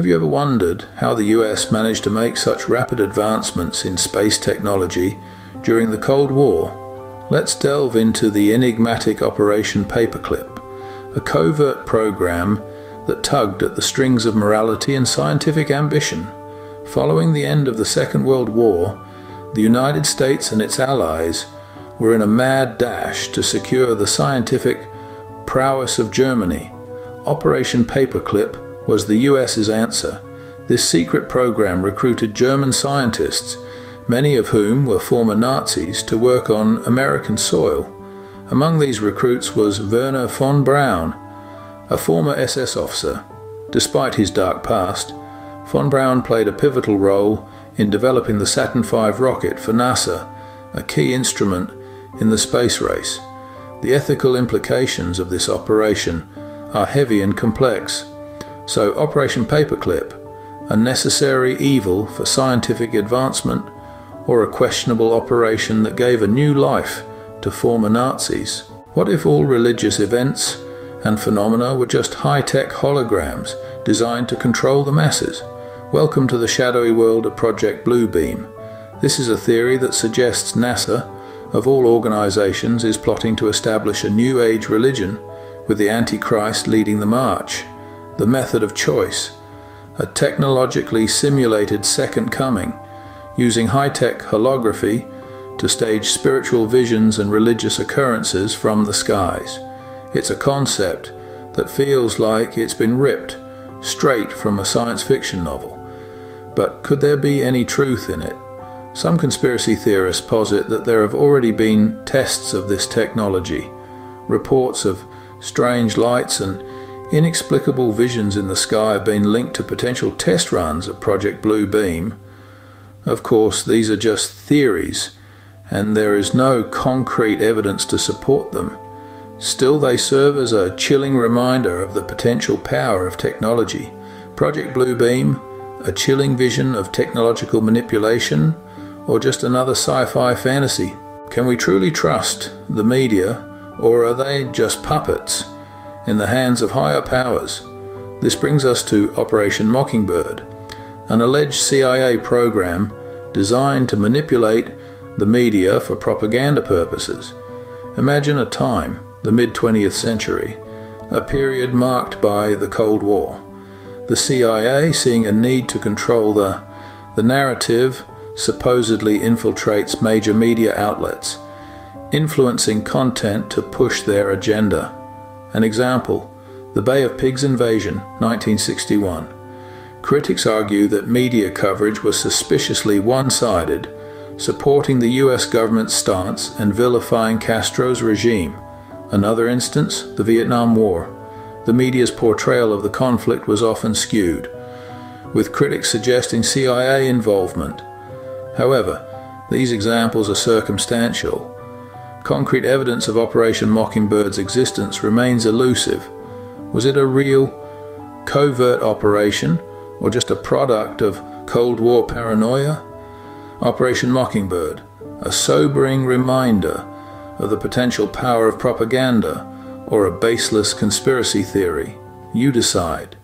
Have you ever wondered how the US managed to make such rapid advancements in space technology during the Cold War? Let's delve into the enigmatic Operation Paperclip, a covert program that tugged at the strings of morality and scientific ambition. Following the end of the Second World War, the United States and its allies were in a mad dash to secure the scientific prowess of Germany. Operation Paperclip was the US's answer. This secret program recruited German scientists, many of whom were former Nazis, to work on American soil. Among these recruits was Wernher von Braun, a former SS officer. Despite his dark past, von Braun played a pivotal role in developing the Saturn V rocket for NASA, a key instrument in the space race. The ethical implications of this operation are heavy and complex. So, Operation Paperclip, a necessary evil for scientific advancement, or a questionable operation that gave a new life to former Nazis? What if all religious events and phenomena were just high tech holograms designed to control the masses? Welcome to the shadowy world of Project Bluebeam. This is a theory that suggests NASA, of all organizations, is plotting to establish a new age religion with the Antichrist leading the march the method of choice, a technologically simulated second coming, using high-tech holography to stage spiritual visions and religious occurrences from the skies. It's a concept that feels like it's been ripped straight from a science fiction novel. But could there be any truth in it? Some conspiracy theorists posit that there have already been tests of this technology, reports of strange lights and Inexplicable visions in the sky have been linked to potential test runs of Project Blue Beam. Of course, these are just theories, and there is no concrete evidence to support them. Still, they serve as a chilling reminder of the potential power of technology. Project Blue Beam, a chilling vision of technological manipulation, or just another sci fi fantasy? Can we truly trust the media, or are they just puppets? In the hands of higher powers. This brings us to Operation Mockingbird, an alleged CIA program designed to manipulate the media for propaganda purposes. Imagine a time, the mid 20th century, a period marked by the Cold War. The CIA, seeing a need to control the, the narrative, supposedly infiltrates major media outlets, influencing content to push their agenda. An example, the Bay of Pigs invasion, 1961. Critics argue that media coverage was suspiciously one-sided, supporting the US government's stance and vilifying Castro's regime. Another instance, the Vietnam War. The media's portrayal of the conflict was often skewed, with critics suggesting CIA involvement. However, these examples are circumstantial Concrete evidence of Operation Mockingbird's existence remains elusive. Was it a real, covert operation, or just a product of Cold War paranoia? Operation Mockingbird, a sobering reminder of the potential power of propaganda or a baseless conspiracy theory. You decide.